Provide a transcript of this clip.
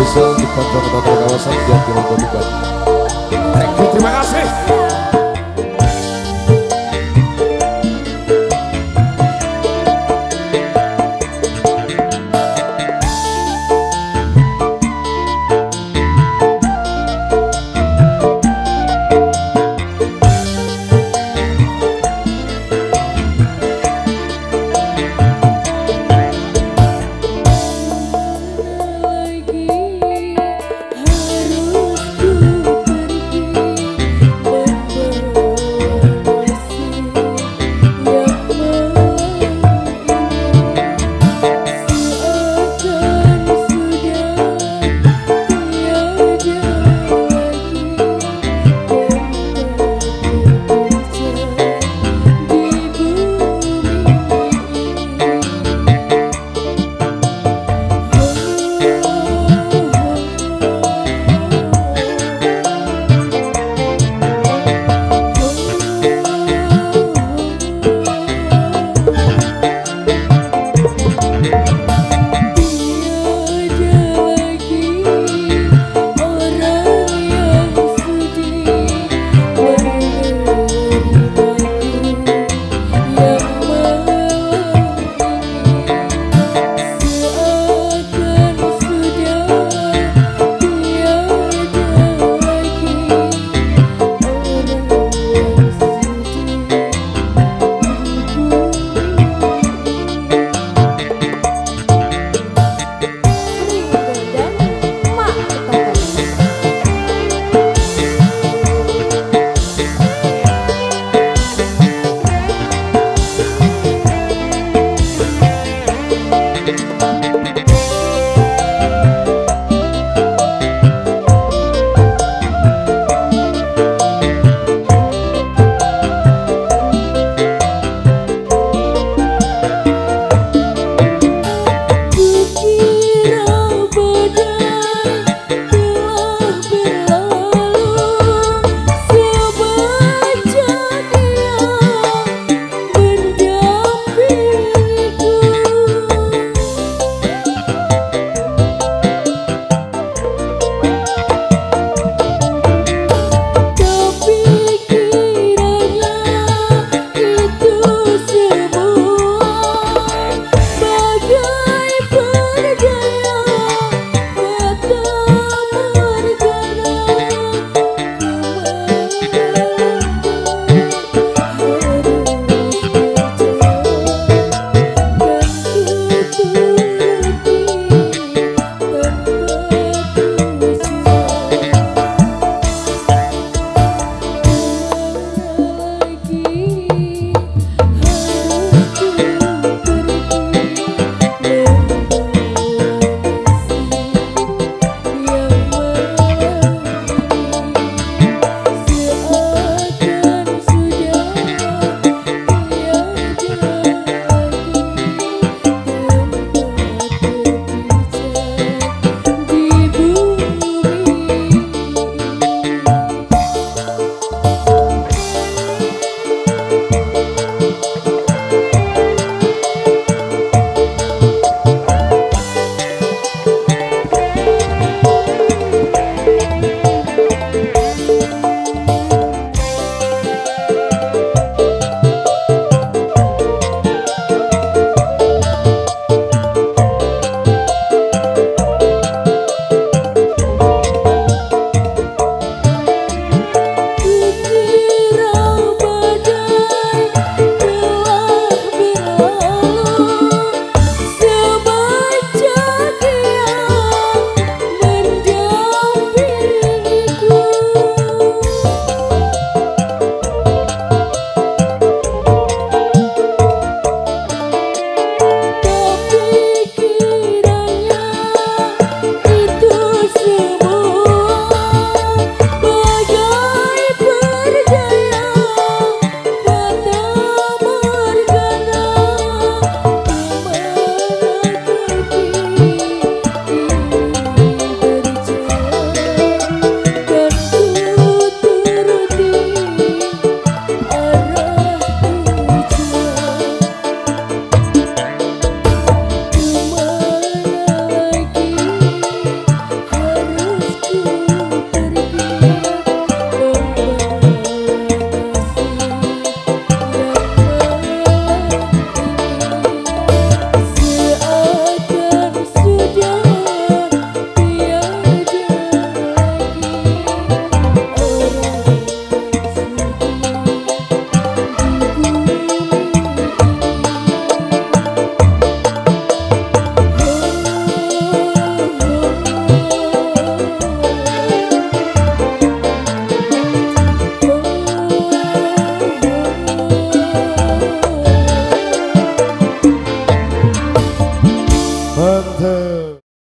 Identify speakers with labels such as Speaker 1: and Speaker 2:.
Speaker 1: spesial di Pondok Kota kawasan Jatirogo Thank terima kasih.